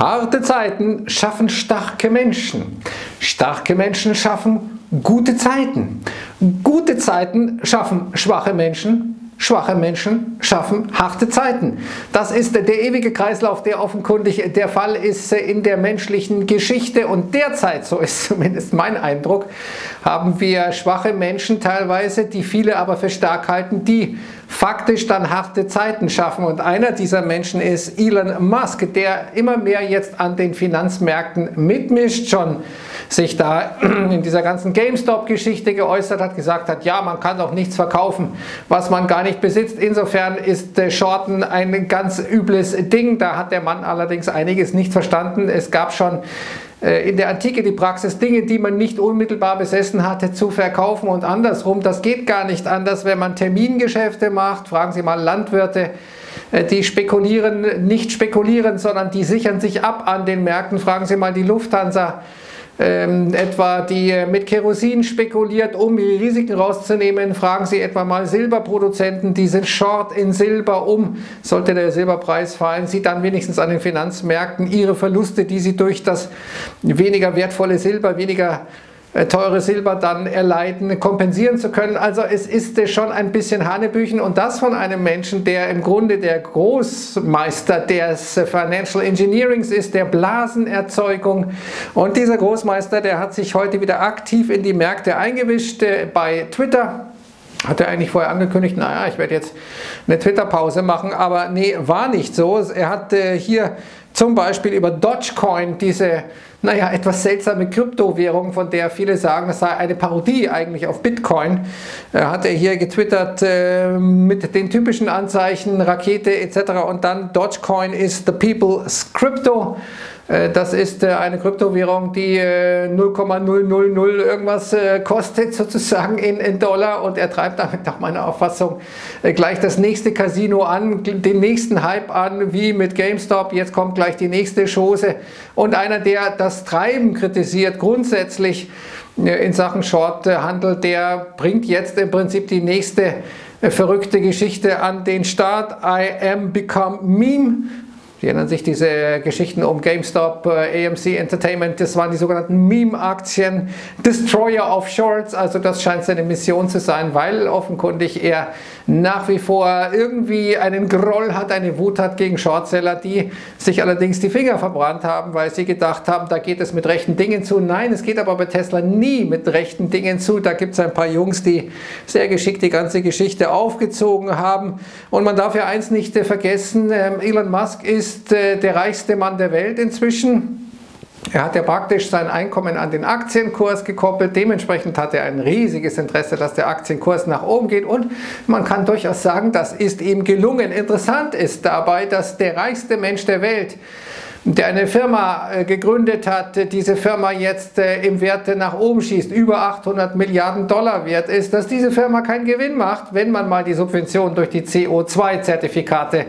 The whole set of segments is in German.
Harte Zeiten schaffen starke Menschen. Starke Menschen schaffen gute Zeiten. Gute Zeiten schaffen schwache Menschen. Schwache Menschen schaffen harte Zeiten. Das ist der ewige Kreislauf, der offenkundig der Fall ist in der menschlichen Geschichte. Und derzeit, so ist zumindest mein Eindruck, haben wir schwache Menschen teilweise, die viele aber für stark halten, die faktisch dann harte Zeiten schaffen. Und einer dieser Menschen ist Elon Musk, der immer mehr jetzt an den Finanzmärkten mitmischt, schon sich da in dieser ganzen GameStop-Geschichte geäußert hat, gesagt hat, ja, man kann doch nichts verkaufen, was man gar nicht besitzt. Insofern ist äh, Shorten ein ganz übles Ding. Da hat der Mann allerdings einiges nicht verstanden. Es gab schon in der Antike die Praxis, Dinge, die man nicht unmittelbar besessen hatte, zu verkaufen und andersrum. Das geht gar nicht anders, wenn man Termingeschäfte macht. Fragen Sie mal Landwirte, äh, die spekulieren, nicht spekulieren, sondern die sichern sich ab an den Märkten. Fragen Sie mal die Lufthansa ähm, etwa die mit Kerosin spekuliert, um Risiken rauszunehmen. Fragen Sie etwa mal Silberproduzenten, die sind short in Silber, um, sollte der Silberpreis fallen, sie dann wenigstens an den Finanzmärkten ihre Verluste, die sie durch das weniger wertvolle Silber, weniger äh, teure Silber dann erleiden, kompensieren zu können. Also es ist schon ein bisschen Hanebüchen und das von einem Menschen, der im Grunde der Großmeister des Financial Engineerings ist, der Blasenerzeugung. Und dieser Großmeister, der hat sich heute wieder aktiv in die Märkte eingewischt äh, bei Twitter. Hat er eigentlich vorher angekündigt, naja, ich werde jetzt eine Twitter-Pause machen, aber nee, war nicht so. Er hat äh, hier zum Beispiel über Dogecoin, diese, naja, etwas seltsame Kryptowährung, von der viele sagen, es sei eine Parodie eigentlich auf Bitcoin, äh, hat er hier getwittert äh, mit den typischen Anzeichen, Rakete etc. Und dann Dogecoin is the people's crypto. Äh, das ist äh, eine Kryptowährung, die 0,000 äh, irgendwas kostet sozusagen in, Dollar und er treibt damit nach meiner Auffassung gleich das nächste Casino an, den nächsten Hype an, wie mit GameStop. Jetzt kommt gleich die nächste Chose und einer, der das Treiben kritisiert, grundsätzlich in Sachen Shorthandel, der bringt jetzt im Prinzip die nächste verrückte Geschichte an den Start. I am become meme. Sie erinnern sich diese Geschichten um GameStop, äh, AMC Entertainment, das waren die sogenannten Meme-Aktien, Destroyer of Shorts, also das scheint seine Mission zu sein, weil offenkundig er nach wie vor irgendwie einen Groll hat, eine Wut hat gegen Shortseller, die sich allerdings die Finger verbrannt haben, weil sie gedacht haben, da geht es mit rechten Dingen zu. Nein, es geht aber bei Tesla nie mit rechten Dingen zu. Da gibt es ein paar Jungs, die sehr geschickt die ganze Geschichte aufgezogen haben. Und man darf ja eins nicht vergessen, ähm, Elon Musk ist ist äh, der reichste Mann der Welt inzwischen. Er hat ja praktisch sein Einkommen an den Aktienkurs gekoppelt. Dementsprechend hat er ein riesiges Interesse, dass der Aktienkurs nach oben geht. Und man kann durchaus sagen, das ist ihm gelungen. Interessant ist dabei, dass der reichste Mensch der Welt der eine Firma äh, gegründet hat, diese Firma jetzt äh, im Werte nach oben schießt, über 800 Milliarden Dollar wert ist, dass diese Firma keinen Gewinn macht, wenn man mal die Subvention durch die CO2-Zertifikate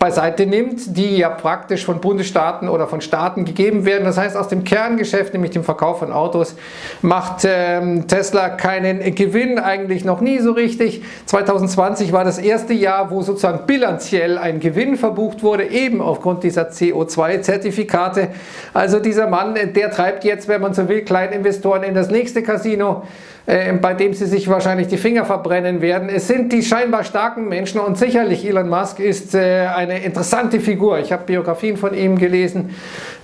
beiseite nimmt, die ja praktisch von Bundesstaaten oder von Staaten gegeben werden. Das heißt, aus dem Kerngeschäft, nämlich dem Verkauf von Autos, macht ähm, Tesla keinen Gewinn, eigentlich noch nie so richtig. 2020 war das erste Jahr, wo sozusagen bilanziell ein Gewinn verbucht wurde, eben aufgrund dieser CO2-Zertifikate. Zertifikate. Also dieser Mann, der treibt jetzt, wenn man so will, Kleininvestoren in das nächste Casino äh, bei dem sie sich wahrscheinlich die Finger verbrennen werden. Es sind die scheinbar starken Menschen und sicherlich Elon Musk ist äh, eine interessante Figur. Ich habe Biografien von ihm gelesen,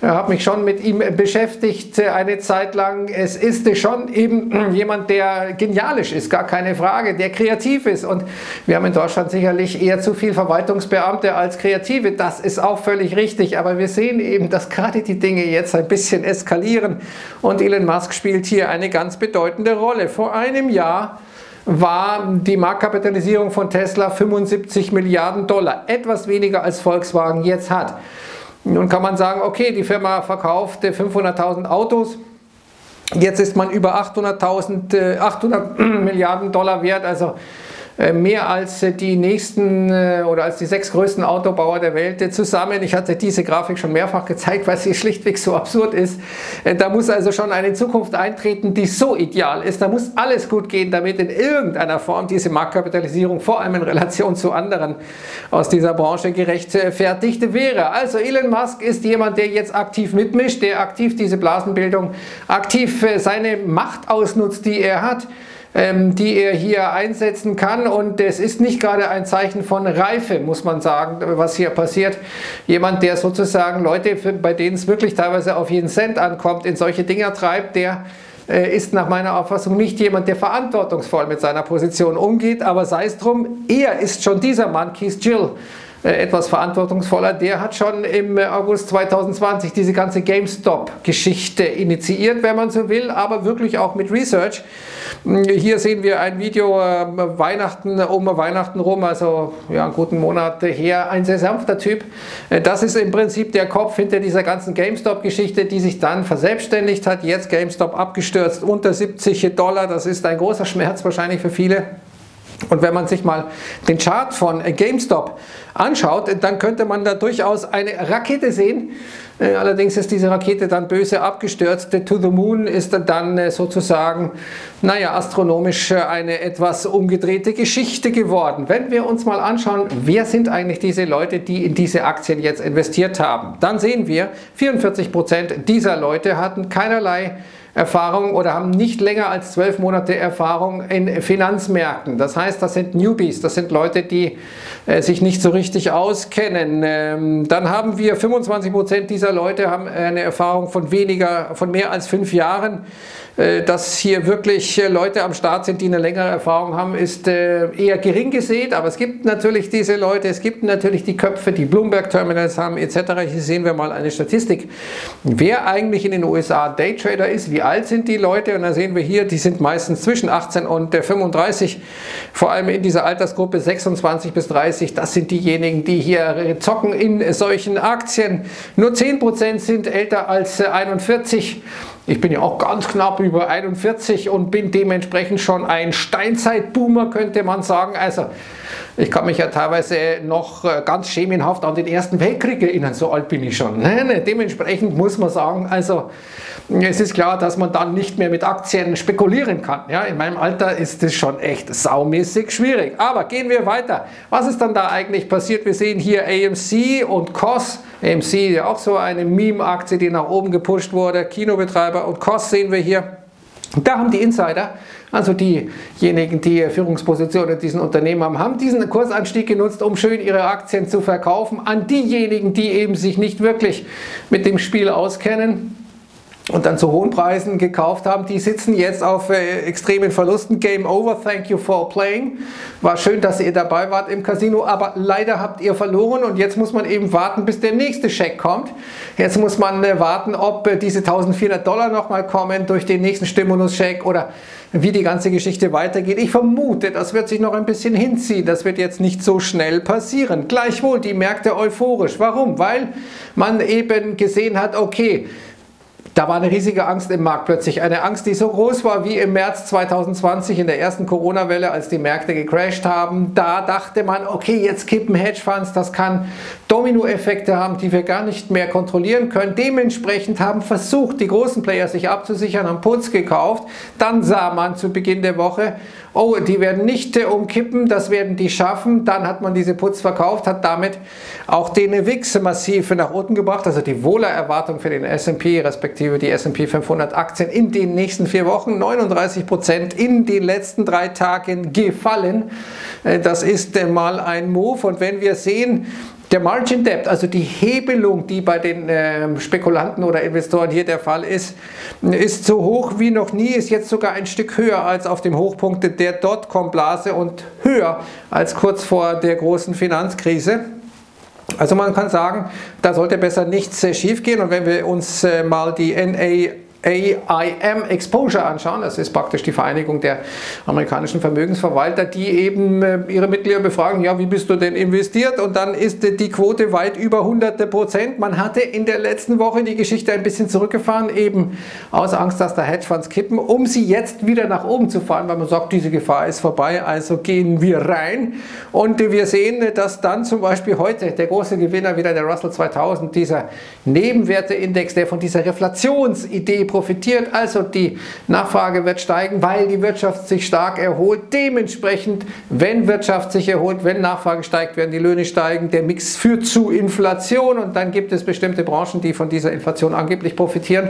äh, habe mich schon mit ihm beschäftigt eine Zeit lang. Es ist schon eben jemand, der genialisch ist, gar keine Frage, der kreativ ist und wir haben in Deutschland sicherlich eher zu viel Verwaltungsbeamte als Kreative. Das ist auch völlig richtig, aber wir sehen eben, dass gerade die Dinge jetzt ein bisschen eskalieren. Und Elon Musk spielt hier eine ganz bedeutende Rolle. Vor einem Jahr war die Marktkapitalisierung von Tesla 75 Milliarden Dollar, etwas weniger als Volkswagen jetzt hat. Nun kann man sagen, okay, die Firma verkaufte 500.000 Autos, jetzt ist man über 800.000, 800 Milliarden Dollar wert, also äh, mehr als die nächsten oder als die sechs größten Autobauer der Welt zusammen. Ich hatte diese Grafik schon mehrfach gezeigt, weil sie schlichtweg so absurd ist. Da muss also schon eine Zukunft eintreten, die so ideal ist. Da muss alles gut gehen, damit in irgendeiner Form diese Marktkapitalisierung vor allem in Relation zu anderen aus dieser Branche gerechtfertigt wäre. Also Elon Musk ist jemand, der jetzt aktiv mitmischt, der aktiv diese Blasenbildung, aktiv seine Macht ausnutzt, die er hat ähm, die er hier einsetzen kann. Und es ist nicht gerade ein Zeichen von Reife, muss man sagen, was hier passiert. Jemand, der sozusagen Leute, bei denen es wirklich teilweise auf jeden Cent ankommt, in solche Dinger treibt, der äh, ist nach meiner Auffassung nicht jemand, der verantwortungsvoll mit seiner Position umgeht, aber sei es drum, er ist schon dieser Mann, Keith Jill, etwas verantwortungsvoller, der hat schon im äh, August 2020 diese ganze GameStop-Geschichte initiiert, wenn man so will, aber wirklich auch mit Research. Hm, hier sehen wir ein Video äh, Weihnachten um Weihnachten rum, also ja, einen guten Monat her, ein sehr sanfter Typ. Das ist im Prinzip der Kopf hinter dieser ganzen GameStop-Geschichte, die sich dann verselbstständigt hat. Jetzt GameStop abgestürzt unter 70 Dollar, das ist ein großer Schmerz wahrscheinlich für viele. Und wenn man sich mal den Chart von GameStop anschaut, dann könnte man da durchaus eine Rakete sehen. Äh, allerdings ist diese Rakete dann böse abgestürzt. To the Moon ist dann äh, sozusagen, naja, astronomisch äh, eine etwas umgedrehte Geschichte geworden. Wenn wir uns mal anschauen, wer sind eigentlich diese Leute, die in diese Aktien jetzt investiert haben, dann sehen wir, 44% dieser Leute hatten keinerlei Erfahrung oder haben nicht länger als zwölf Monate Erfahrung in Finanzmärkten. Das heißt, das sind Newbies, das sind Leute, die äh, sich nicht so richtig auskennen. Ähm, dann haben wir 25 Prozent dieser Leute haben eine Erfahrung von weniger, von mehr als fünf Jahren. Äh, dass hier wirklich äh, Leute am Start sind, die eine längere Erfahrung haben, ist äh, eher gering gesät. Aber es gibt natürlich diese Leute, es gibt natürlich die Köpfe, die Bloomberg-Terminals haben etc. Hier sehen wir mal eine Statistik, wer eigentlich in den USA Daytrader ist, wie alt sind die Leute. Und da sehen wir hier, die sind meistens zwischen 18 und 35, vor allem in dieser Altersgruppe 26 bis 30. Das sind diejenigen, die hier zocken in solchen Aktien. Nur 10% sind älter als 41. Ich bin ja auch ganz knapp über 41 und bin dementsprechend schon ein Steinzeitboomer, könnte man sagen. Also ich kann mich ja teilweise noch äh, ganz schemenhaft an den Ersten Weltkrieg erinnern, so alt bin ich schon. Dementsprechend muss man sagen, also es ist klar, dass man dann nicht mehr mit Aktien spekulieren kann. Ja, in meinem Alter ist das schon echt saumäßig schwierig. Aber gehen wir weiter. Was ist dann da eigentlich passiert? Wir sehen hier AMC und COS. AMC ja auch so eine Meme-Aktie, die nach oben gepusht wurde. Kinobetreiber und COS sehen wir hier. Da haben die Insider, also diejenigen, die Führungspositionen in diesen Unternehmen haben, haben diesen Kursanstieg genutzt, um schön ihre Aktien zu verkaufen an diejenigen, die eben sich nicht wirklich mit dem Spiel auskennen und dann zu hohen Preisen gekauft haben, die sitzen jetzt auf äh, extremen Verlusten. Game over, thank you for playing. War schön, dass ihr dabei wart im Casino, aber leider habt ihr verloren und jetzt muss man eben warten, bis der nächste Scheck kommt. Jetzt muss man äh, warten, ob äh, diese 1400 Dollar nochmal kommen durch den nächsten Stimulus-Scheck oder wie die ganze Geschichte weitergeht. Ich vermute, das wird sich noch ein bisschen hinziehen. Das wird jetzt nicht so schnell passieren. Gleichwohl die Märkte euphorisch. Warum? Weil man eben gesehen hat, okay, da war eine riesige Angst im Markt plötzlich. Eine Angst, die so groß war wie im März 2020 in der ersten Corona-Welle, als die Märkte gecrashed haben. Da dachte man, okay, jetzt kippen Hedgefonds, das kann Dominoeffekte haben, die wir gar nicht mehr kontrollieren können. Dementsprechend haben versucht, die großen Player sich abzusichern, haben Putz gekauft. Dann sah man zu Beginn der Woche, oh, die werden nicht äh, umkippen, das werden die schaffen. Dann hat man diese Putz verkauft, hat damit auch den WIX massiv nach unten gebracht, also die Wohlererwartung für den S&P respektive die S&P 500 Aktien in den nächsten vier Wochen 39 Prozent in den letzten drei Tagen gefallen. Äh, das ist äh, mal ein Move und wenn wir sehen, der Margin Debt, also die Hebelung, die bei den äh, Spekulanten oder Investoren hier der Fall ist, ist so hoch wie noch nie, ist jetzt sogar ein Stück höher als auf dem Hochpunkt der Dotcom-Blase und höher als kurz vor der großen Finanzkrise. Also man kann sagen, da sollte besser nichts äh, schiefgehen. Und wenn wir uns äh, mal die NA AIM Exposure anschauen, das ist praktisch die Vereinigung der amerikanischen Vermögensverwalter, die eben äh, ihre Mitglieder befragen, ja, wie bist du denn investiert? Und dann ist die Quote weit über hunderte Prozent. Man hatte in der letzten Woche die Geschichte ein bisschen zurückgefahren, eben aus Angst, dass da Hedgefonds kippen, um sie jetzt wieder nach oben zu fahren, weil man sagt, diese Gefahr ist vorbei, also gehen wir rein. Und wir sehen, dass dann zum Beispiel heute der große Gewinner wieder der Russell 2000, dieser Nebenwerteindex, der von dieser Reflationsidee profitiert. Also die Nachfrage wird steigen, weil die Wirtschaft sich stark erholt. Dementsprechend, wenn Wirtschaft sich erholt, wenn Nachfrage steigt, werden die Löhne steigen. Der Mix führt zu Inflation und dann gibt es bestimmte Branchen, die von dieser Inflation angeblich profitieren.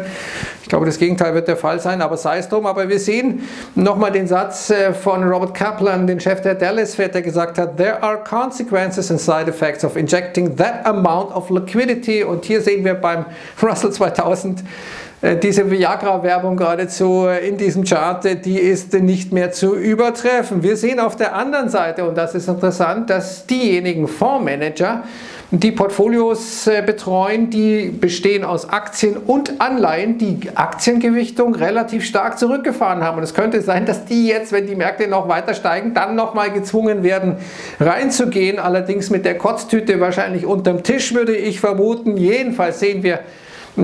Ich glaube, das Gegenteil wird der Fall sein, aber sei es drum. Aber wir sehen nochmal den Satz äh, von Robert Kaplan, den Chef der Dallas Fed, der gesagt hat, there are consequences and side effects of injecting that amount of liquidity. Und hier sehen wir beim Russell 2000 äh, diese Viagra-Werbung geradezu äh, in diesem Chart, äh, die ist nicht mehr zu übertreffen. Wir sehen auf der anderen Seite, und das ist interessant, dass diejenigen Fondsmanager, die Portfolios betreuen, die bestehen aus Aktien und Anleihen, die Aktiengewichtung relativ stark zurückgefahren haben. Und es könnte sein, dass die jetzt, wenn die Märkte noch weiter steigen, dann nochmal gezwungen werden, reinzugehen. Allerdings mit der Kotztüte wahrscheinlich unterm Tisch, würde ich vermuten. Jedenfalls sehen wir,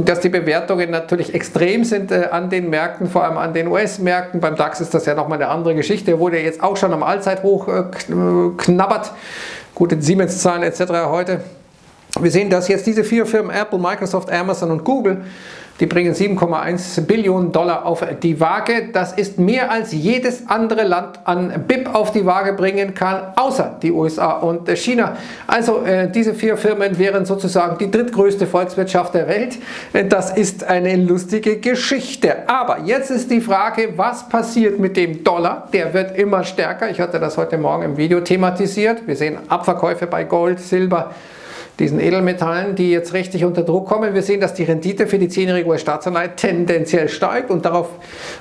dass die Bewertungen natürlich extrem sind äh, an den Märkten, vor allem an den US-Märkten. Beim DAX ist das ja nochmal eine andere Geschichte, Er wurde jetzt auch schon am Allzeithoch äh, knabbert. Gute Siemens-Zahlen etc. heute. Wir sehen, dass jetzt diese vier Firmen, Apple, Microsoft, Amazon und Google, die bringen 7,1 Billionen Dollar auf die Waage. Das ist mehr als jedes andere Land an BIP auf die Waage bringen kann, außer die USA und China. Also äh, diese vier Firmen wären sozusagen die drittgrößte Volkswirtschaft der Welt. Das ist eine lustige Geschichte. Aber jetzt ist die Frage, was passiert mit dem Dollar? Der wird immer stärker. Ich hatte das heute Morgen im Video thematisiert. Wir sehen Abverkäufe bei Gold, Silber, diesen Edelmetallen, die jetzt richtig unter Druck kommen. Wir sehen, dass die Rendite für die 10-jährige US-Staatsanleihe tendenziell steigt und darauf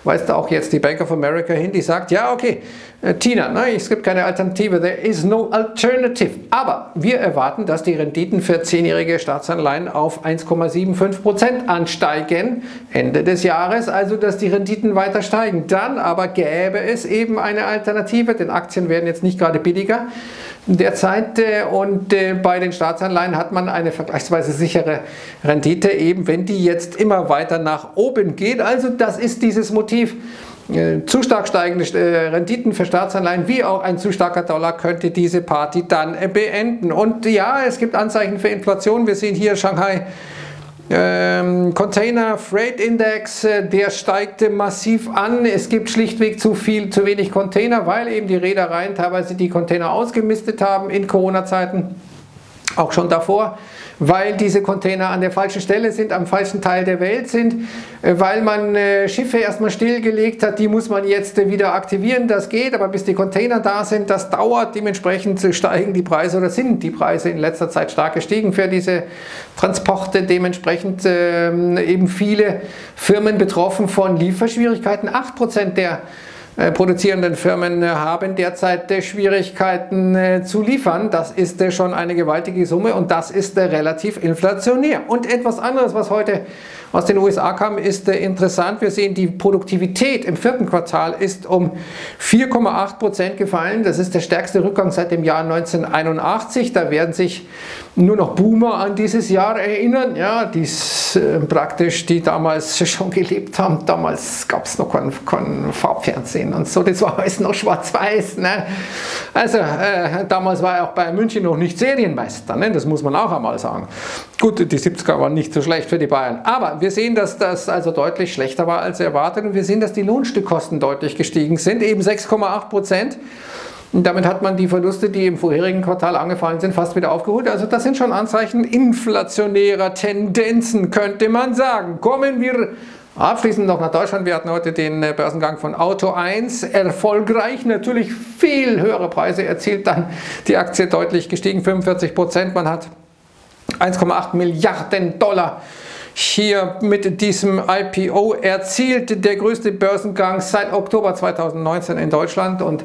weist auch jetzt die Bank of America hin, die sagt, ja okay, äh, Tina, nein, es gibt keine Alternative, there is no alternative. Aber wir erwarten, dass die Renditen für 10-jährige Staatsanleihen auf 1,75% ansteigen Ende des Jahres, also dass die Renditen weiter steigen. Dann aber gäbe es eben eine Alternative, denn Aktien werden jetzt nicht gerade billiger derzeit äh, und äh, bei den Staatsanleihen hat man eine vergleichsweise sichere Rendite, eben wenn die jetzt immer weiter nach oben geht. Also das ist dieses Motiv. Äh, zu stark steigende Renditen für Staatsanleihen wie auch ein zu starker Dollar könnte diese Party dann beenden. Und ja, es gibt Anzeichen für Inflation. Wir sehen hier Shanghai ähm, Container Freight Index, äh, der steigte massiv an. Es gibt schlichtweg zu viel, zu wenig Container, weil eben die Reedereien teilweise die Container ausgemistet haben in Corona-Zeiten, auch schon davor weil diese Container an der falschen Stelle sind, am falschen Teil der Welt sind, äh, weil man äh, Schiffe erstmal stillgelegt hat, die muss man jetzt äh, wieder aktivieren, das geht, aber bis die Container da sind, das dauert, dementsprechend steigen die Preise oder sind die Preise in letzter Zeit stark gestiegen für diese Transporte, dementsprechend ähm, eben viele Firmen betroffen von Lieferschwierigkeiten, 8% der produzierenden Firmen äh, haben derzeit äh, Schwierigkeiten zu liefern. Das ist schon eine gewaltige Summe und das ist relativ inflationär. Und etwas anderes, was heute aus den USA kam, ist interessant. Wir sehen, die Produktivität im vierten Quartal ist um 4,8 Prozent gefallen. Das ist der stärkste Rückgang seit dem Jahr 1981. Da werden sich nur noch Boomer an dieses Jahr erinnern, ja, die äh, praktisch, die damals schon gelebt haben. Damals gab es noch kein, kein, Farbfernsehen und so, das war alles noch schwarz-weiß. Ne? Also äh, damals war er auch bei München noch nicht Serienmeister, ne? das muss man auch einmal sagen. Gut, die 70er waren nicht so schlecht für die Bayern, aber wir sehen, dass das also deutlich schlechter war als erwartet und wir sehen, dass die Lohnstückkosten deutlich gestiegen sind, eben 6,8 Prozent. Und damit hat man die Verluste, die im vorherigen Quartal angefallen sind, fast wieder aufgeholt. Also das sind schon Anzeichen inflationärer Tendenzen, könnte man sagen. Kommen wir Abschließend noch nach Deutschland. Wir hatten heute den äh, Börsengang von Auto 1. Erfolgreich, natürlich viel höhere Preise erzielt, dann die Aktie deutlich gestiegen, 45 Prozent. Man hat 1,8 Milliarden Dollar hier mit diesem IPO erzielt. Der größte Börsengang seit Oktober 2019 in Deutschland und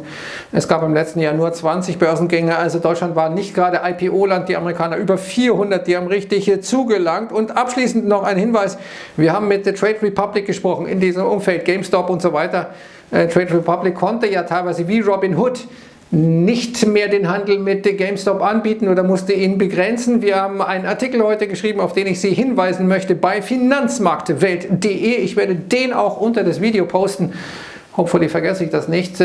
es gab im letzten Jahr nur 20 Börsengänge. Also Deutschland war nicht gerade IPO-Land. Die Amerikaner über 400, die haben richtig zugelangt. Und abschließend noch ein Hinweis. Wir haben mit der Trade Republic gesprochen in diesem Umfeld, GameStop und so weiter. Äh, Trade Republic konnte ja teilweise wie Robin Hood nicht mehr den Handel mit GameStop anbieten oder musste ihn begrenzen. Wir haben einen Artikel heute geschrieben, auf den ich Sie hinweisen möchte bei finanzmarktwelt.de. Ich werde den auch unter das Video posten. Hopefully vergesse ich das nicht.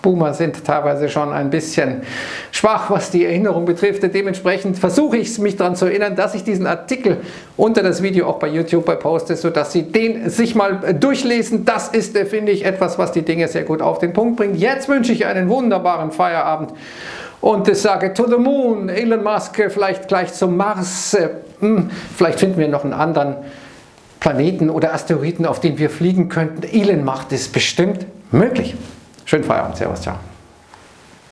Äh, Boomer sind teilweise schon ein bisschen schwach, was die Erinnerung betrifft. Dementsprechend versuche ich mich daran zu erinnern, dass ich diesen Artikel unter das Video auch bei YouTube poste, sodass Sie den sich mal durchlesen. Das ist, äh, finde ich, etwas, was die Dinge sehr gut auf den Punkt bringt. Jetzt wünsche ich einen wunderbaren Feierabend und sage to the moon, Elon Musk, äh, vielleicht gleich zum Mars. Äh, hm, vielleicht finden wir noch einen anderen Planeten oder Asteroiden, auf den wir fliegen könnten. Elon macht es bestimmt möglich. Schönen Feierabend. Servus, ciao.